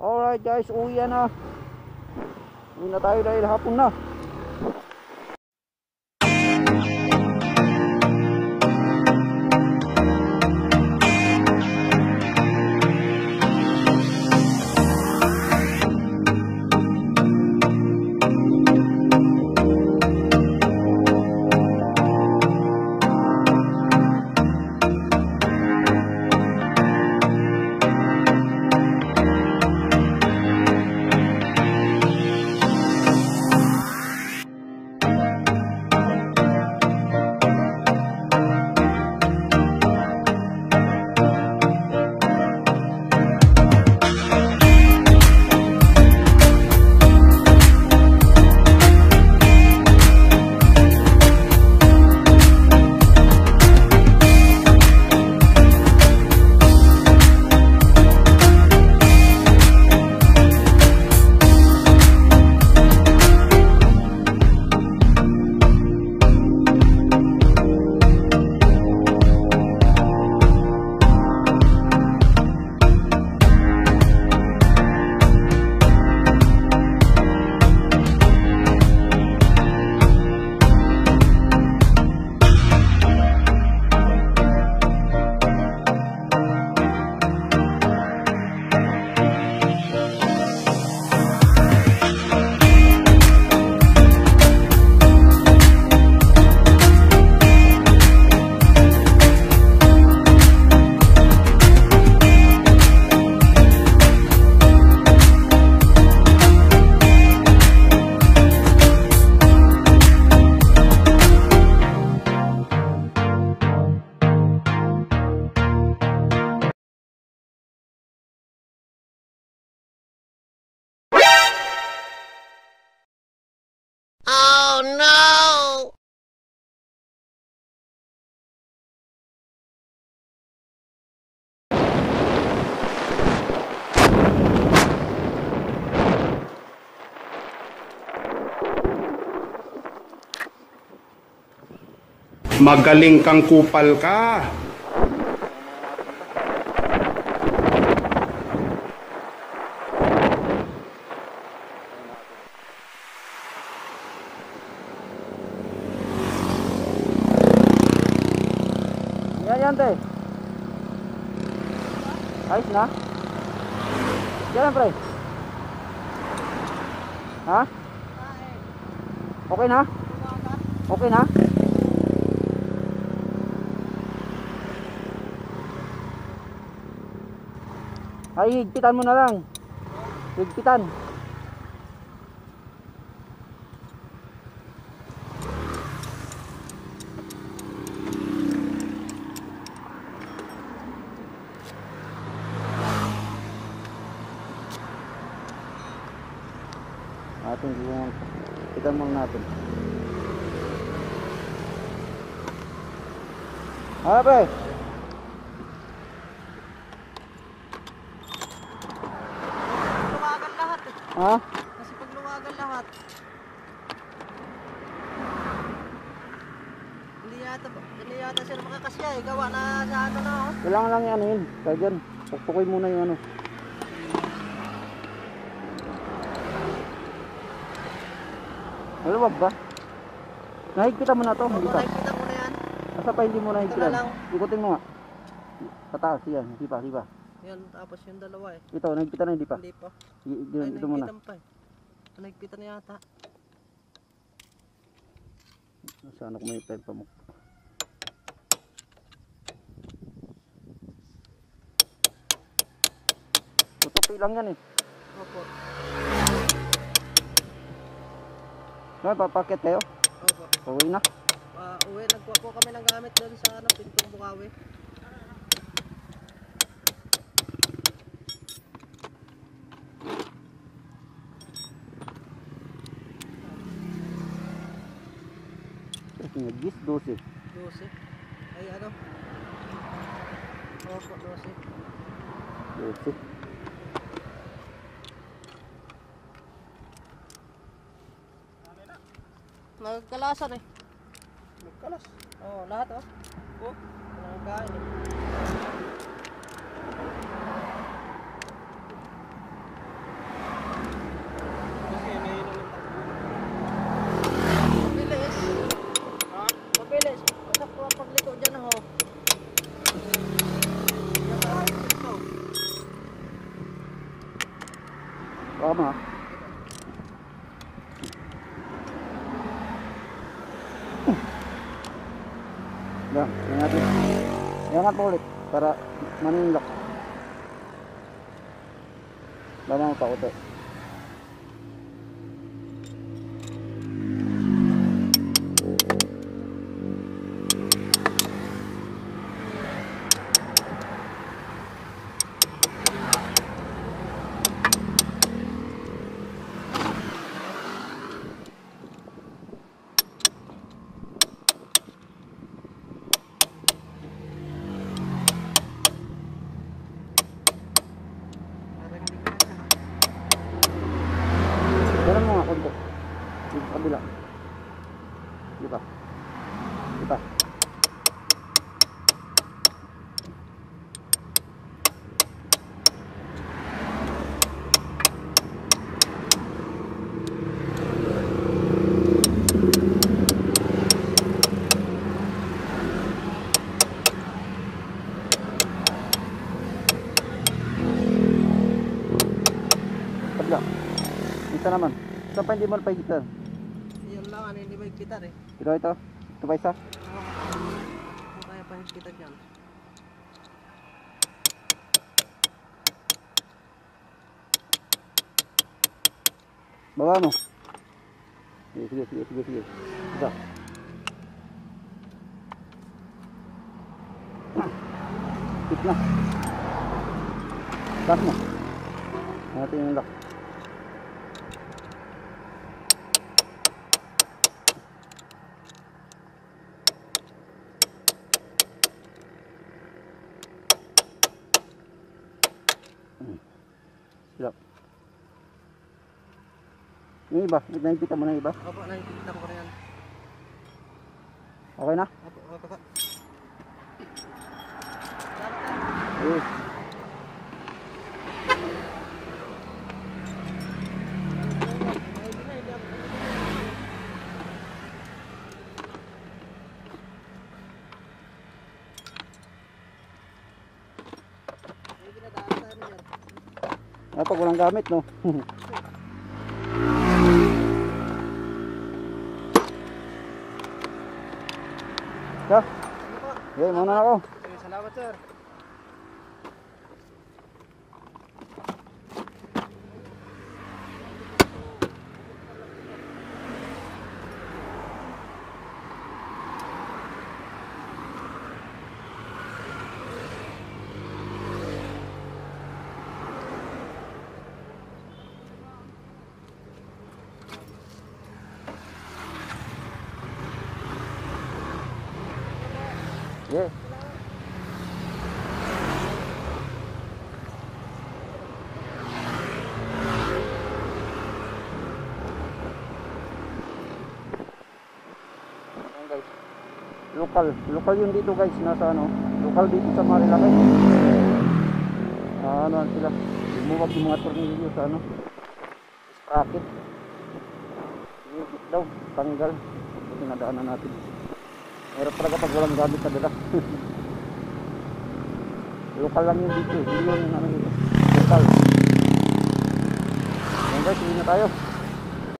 Alright guys, uwi na. Uwi na tayo dahil hapon na. Magaling kang kupal ka. Yan yan. Ayos na? Yan pre. Ha? Okay na? Okay na? Ay, higpitan mo na lang. Higpitan. Atin yung kita muna natin. Ah, pre. Luwagan lahat eh. Ha? Kasi pag luwagan lahat. Hindi yata, hindi yata sila makakasya eh. Gawa na sa ano na oh. Kailangan lang yan yun. Kaya dyan, pukpukoy muna yung ano. Maluwag ba? Nahigpitan mo na to, hindi pa. Makikita mo na yan. Asa pa hindi mo nahigpitan? Ikutin mo nga. Pataas yan, hindi pa, hindi pa. Yan, tapos yung dalawa eh. Ito, nahigpitan na hindi pa. Hindi pa. I- Ay, Ito, muna. pa eh. Nahigpitan na yata. Saan ako may time pa mo? Tutupi lang yan eh. Opo. May papakit kayo? Opo. Pauwi na. Ah, uwi, nagkuha po kami ng gamit doon sa ano, Pintong Bukawi. Nga, gis 12. 12. Ay ano? Opo, 12. 12. Nagkalasan eh. Nagkalas. Oo, oh, lahat oh. Oh, nangkain eh. Baka mo ha. Yan, yan natin. Iangat mo ulit para maninlak. Lamang pa ulit. Kabila. Isa naman. Saan pa hindi mo napahigitan? Yun lang, ano, hindi magkitar eh. Ito, ito. Ito pa isa. Kung kaya pa yung kita dyan. Baba mo. Sige, sige, sige, sige, sige. Isa. Na. Mo. Yung. Lock. Yung iba, nakikita mo na iba. Opo, nakikita ko rin yan. Okay na? Opo, opo, opo. Ah, pag walang gamit, no? Ka? Okay, muna na ako. Salamat sir. Yeah. Guys. Local, local yun dito guys, nasa ano, local dito sa Marilaki. Ah, ano sila, bumuwag yung mga tornilyo sa ano, sprocket. Iikot daw, tanggal. Pinadaanan natin. Meron talaga pag walang gamit na dala. Local lang yun dito. Hindi yun yung ano dito. Local. Ayan guys, hindi na tayo.